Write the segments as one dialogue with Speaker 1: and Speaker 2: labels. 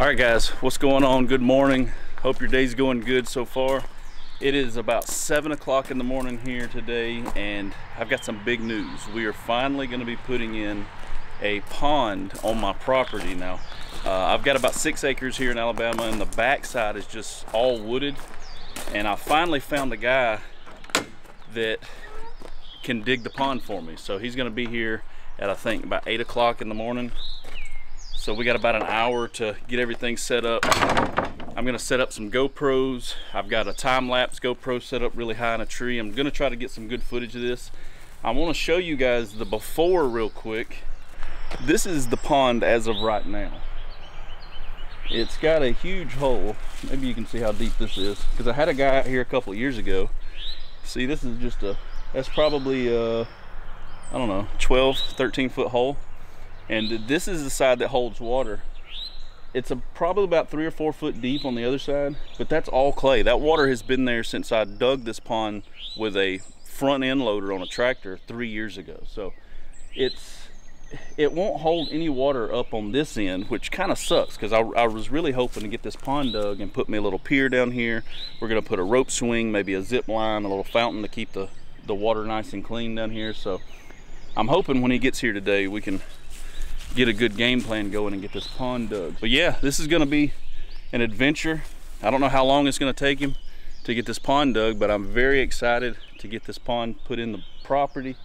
Speaker 1: All right, guys, what's going on? Good morning. Hope your day's going good so far. It is about seven o'clock in the morning here today, and I've got some big news. We are finally gonna be putting in a pond on my property now. Uh, I've got about six acres here in Alabama, and the backside is just all wooded. And I finally found a guy that can dig the pond for me. So he's gonna be here at I think about eight o'clock in the morning so we got about an hour to get everything set up. I'm gonna set up some GoPros. I've got a time-lapse GoPro set up really high in a tree. I'm gonna try to get some good footage of this. I wanna show you guys the before real quick. This is the pond as of right now. It's got a huge hole. Maybe you can see how deep this is. Because I had a guy out here a couple years ago. See, this is just a, that's probably, uh, I don't know, 12, 13 foot hole and this is the side that holds water. It's a, probably about three or four foot deep on the other side but that's all clay. That water has been there since i dug this pond with a front end loader on a tractor three years ago. So it's it won't hold any water up on this end which kind of sucks because I, I, was really hoping to get this pond dug and put me a little pier down here. We're going to put a rope swing maybe a zip line a little fountain to keep the the water nice and clean down here. So i'm hoping when he gets here today we can get a good game plan going and get this pond dug. But yeah, this is gonna be an adventure. I don't know how long it's gonna take him to get this pond dug, but I'm very excited to get this pond put in the property.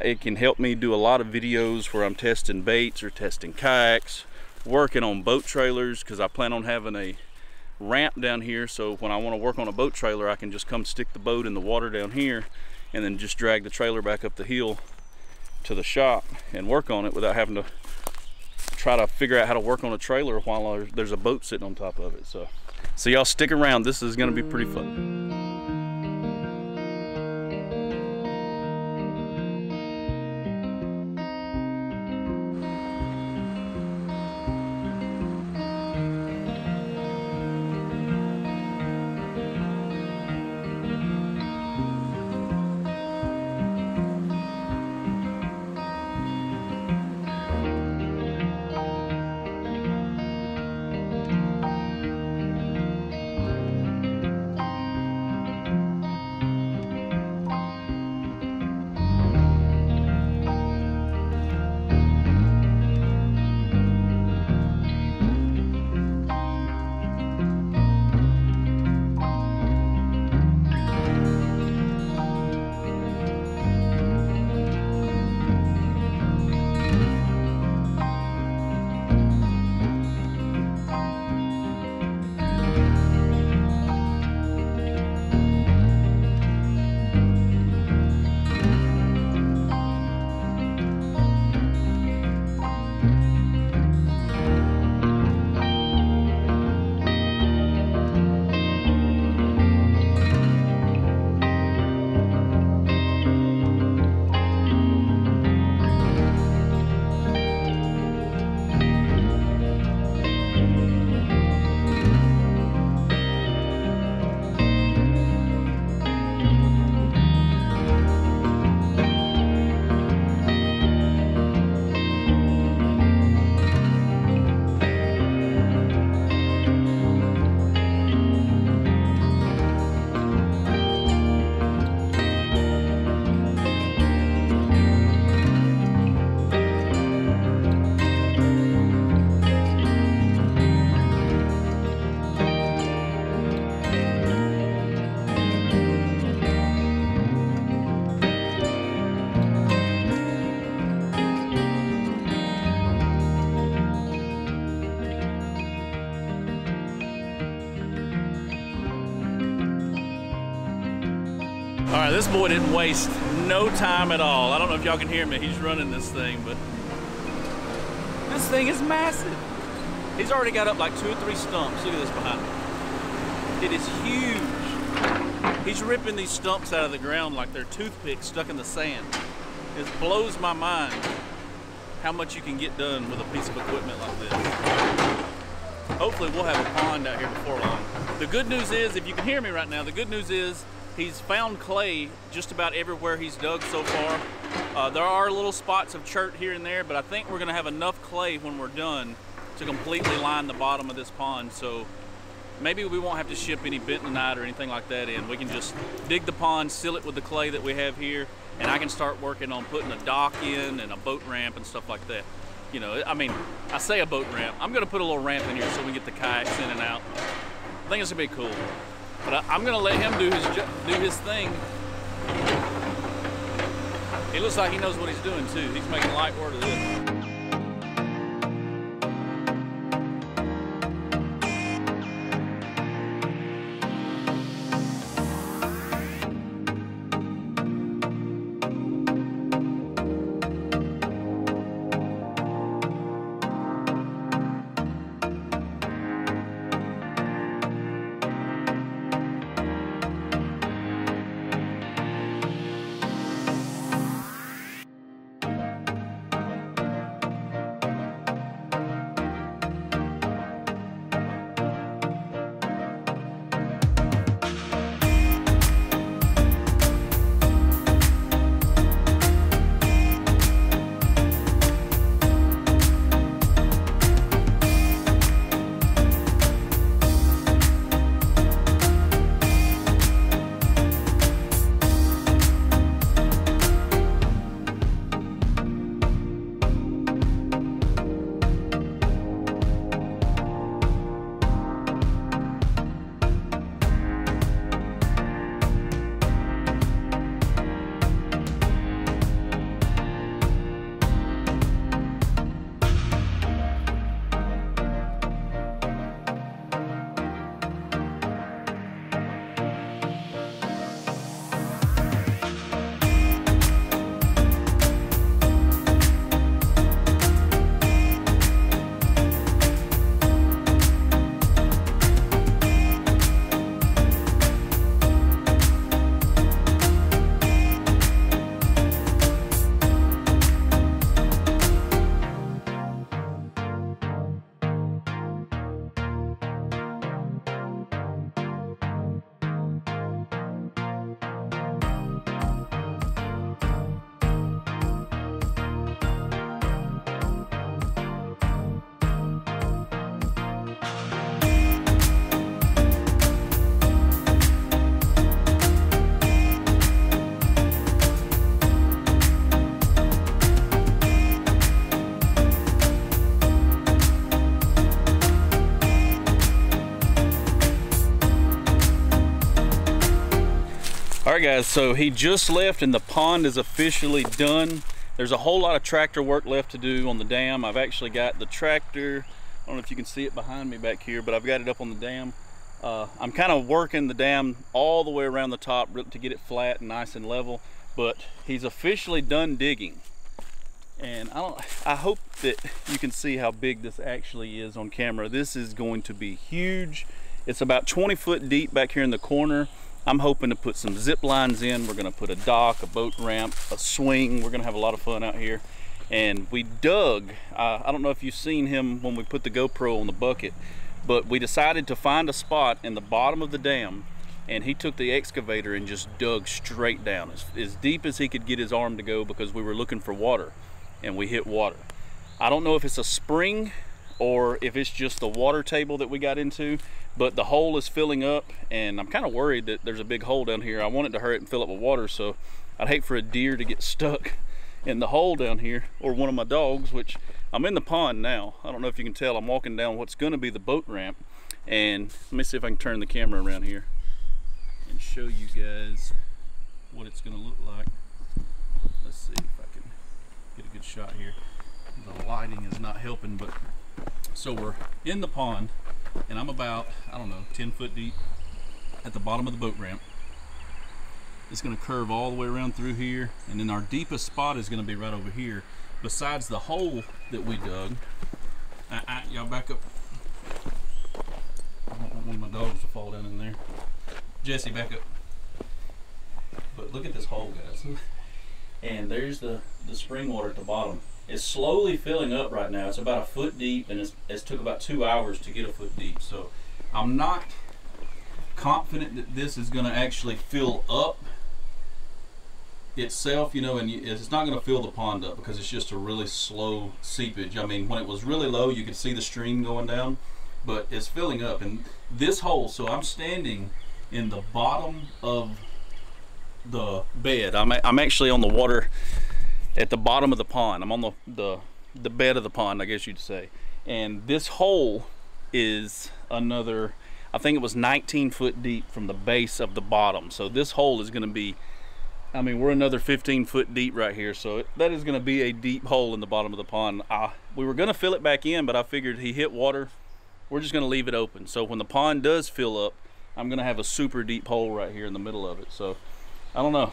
Speaker 1: It can help me do a lot of videos where I'm testing baits or testing kayaks, working on boat trailers, because I plan on having a ramp down here so when I want to work on a boat trailer I can just come stick the boat in the water down here and then just drag the trailer back up the hill to the shop and work on it without having to try to figure out how to work on a trailer while there's a boat sitting on top of it. So, so y'all stick around. This is going to be pretty fun. This boy didn't waste no time at all. I don't know if y'all can hear me. He's running this thing, but this thing is massive. He's already got up like two or three stumps. Look at this behind me. It is huge. He's ripping these stumps out of the ground like they're toothpicks stuck in the sand. It blows my mind how much you can get done with a piece of equipment like this. Hopefully we'll have a pond out here before long. The good news is, if you can hear me right now, the good news is He's found clay just about everywhere he's dug so far. Uh, there are little spots of chert here and there, but I think we're gonna have enough clay when we're done to completely line the bottom of this pond. So maybe we won't have to ship any bentonite or anything like that in. We can just dig the pond, seal it with the clay that we have here, and I can start working on putting a dock in and a boat ramp and stuff like that. You know, I mean, I say a boat ramp. I'm gonna put a little ramp in here so we can get the kayaks in and out. I think it's gonna be cool. But I, am gonna let him do his do his thing. He looks like he knows what he's doing too. He's making light work of this. All right guys, so he just left and the pond is officially done. There's a whole lot of tractor work left to do on the dam. I've actually got the tractor, I don't know if you can see it behind me back here, but I've got it up on the dam. Uh, I'm kind of working the dam all the way around the top to get it flat and nice and level, but he's officially done digging. And I, don't, I hope that you can see how big this actually is on camera. This is going to be huge. It's about 20 foot deep back here in the corner. I'm hoping to put some zip lines in. We're gonna put a dock, a boat ramp, a swing. We're gonna have a lot of fun out here. And we dug, uh, I don't know if you've seen him when we put the GoPro on the bucket, but we decided to find a spot in the bottom of the dam and he took the excavator and just dug straight down as, as deep as he could get his arm to go because we were looking for water and we hit water. I don't know if it's a spring or if it's just the water table that we got into but the hole is filling up and I'm kind of worried that there's a big hole down here. I want it to hurry and fill up with water so I'd hate for a deer to get stuck in the hole down here or one of my dogs which I'm in the pond now. I don't know if you can tell I'm walking down what's going to be the boat ramp and let me see if I can turn the camera around here and show you guys what it's going to look like. Let's see if I can get a good shot here. The lighting is not helping but so we're in the pond and I'm about, I don't know, 10 foot deep at the bottom of the boat ramp. It's gonna curve all the way around through here and then our deepest spot is gonna be right over here. Besides the hole that we dug, uh, uh, y'all back up. I don't want one of my dogs to fall down in there. Jesse, back up. But look at this hole, guys. and there's the, the spring water at the bottom. It's slowly filling up right now. It's about a foot deep and it's, it's took about two hours to get a foot deep. So I'm not confident that this is gonna actually fill up itself, you know, and it's not going to fill the pond up because it's just a really slow seepage. I mean, when it was really low, you could see the stream going down, but it's filling up. And this hole, so I'm standing in the bottom of the bed. I'm, I'm actually on the water at the bottom of the pond. I'm on the, the, the bed of the pond, I guess you'd say. And this hole is another, I think it was 19 foot deep from the base of the bottom. So this hole is gonna be, I mean, we're another 15 foot deep right here. So that is gonna be a deep hole in the bottom of the pond. Uh, we were gonna fill it back in, but I figured he hit water. We're just gonna leave it open. So when the pond does fill up, I'm gonna have a super deep hole right here in the middle of it. So I don't know.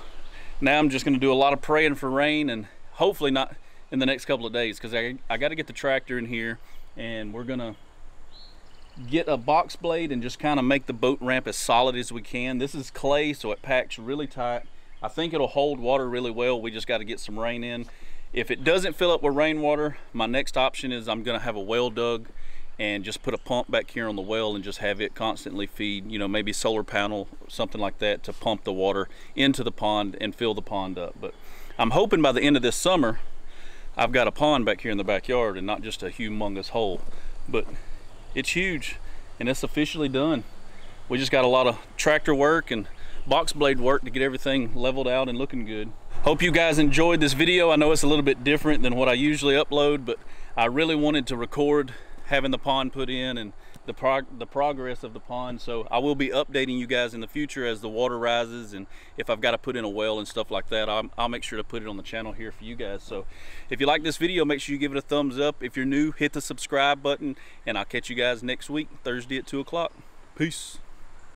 Speaker 1: Now I'm just gonna do a lot of praying for rain and hopefully not in the next couple of days because I, I got to get the tractor in here and we're gonna get a box blade and just kind of make the boat ramp as solid as we can. This is clay so it packs really tight. I think it'll hold water really well. We just got to get some rain in. If it doesn't fill up with rainwater, my next option is I'm gonna have a well dug and just put a pump back here on the well and just have it constantly feed, you know, maybe solar panel, something like that to pump the water into the pond and fill the pond up. But I'm hoping by the end of this summer, I've got a pond back here in the backyard and not just a humongous hole. But it's huge and it's officially done. We just got a lot of tractor work and box blade work to get everything leveled out and looking good. Hope you guys enjoyed this video. I know it's a little bit different than what I usually upload, but I really wanted to record having the pond put in and the prog the progress of the pond. So I will be updating you guys in the future as the water rises and if I've got to put in a well and stuff like that I'll, I'll make sure to put it on the channel here for you guys. So if you like this video make sure you give it a thumbs up. If you're new hit the subscribe button and I'll catch you guys next week Thursday at 2 o'clock. Peace